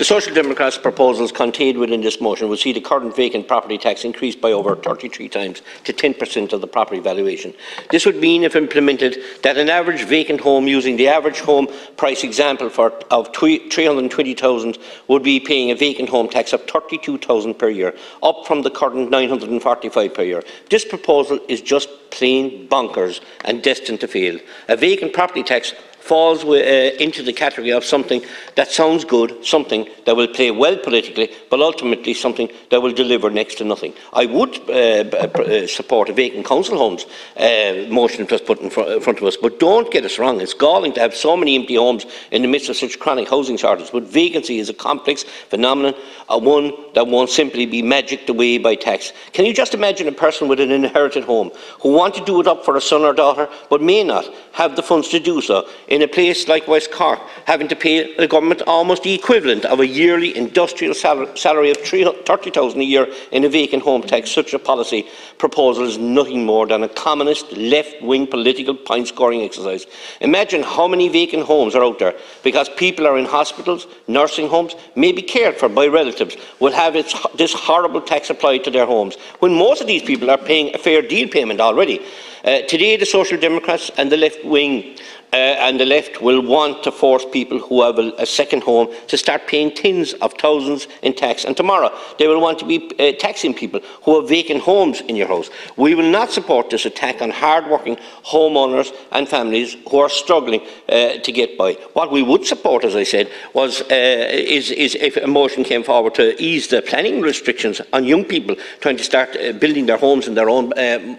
The Social Democrats' proposals contained within this motion will see the current vacant property tax increased by over 33 times to 10% of the property valuation. This would mean, if implemented, that an average vacant home using the average home price example for, of 320,000 would be paying a vacant home tax of 32,000 per year, up from the current 945 per year. This proposal is just plain bonkers and destined to fail. A vacant property tax falls uh, into the category of something that sounds good, something that will play well politically, but ultimately something that will deliver next to nothing. I would uh, uh, support a vacant council homes uh, motion that was put in, fr in, front of us, but don't get us wrong. It's galling to have so many empty homes in the midst of such chronic housing shortages, but vacancy is a complex phenomenon, uh, one that won't simply be magicked away by tax. Can you just imagine a person with an inherited home who want to do it up for a son or daughter, but may not have the funds to do so in a place like West Cork, having to pay the government almost the equivalent of a yearly industrial sal salary of 30,000 a year in a vacant home tax. Such a policy proposal is nothing more than a communist left-wing political point-scoring exercise. Imagine how many vacant homes are out there because people are in hospitals, nursing homes, may be cared for by relatives, will have this horrible tax applied to their homes, when most of these people are paying a fair deal payment already. Uh, today, the Social Democrats and the left wing uh, and the left will want to force people who have a, a, second home to start paying tens of thousands in tax. And tomorrow they will want to be uh, taxing people who have vacant homes in your house. We will not support this attack on hard-working homeowners and families who are struggling uh, to get by. What we would support, as I said, was uh, is, is, if a motion came forward to ease the planning restrictions on young people trying to start uh, building their homes in their own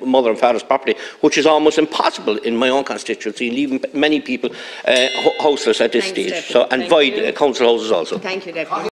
mother and father's property, which is almost impossible in my own constituency, leaving many people uh, houseless at this Thanks, stage. Deputy. So, and Thank void you. Uh, council houses also. Thank you, Deputy.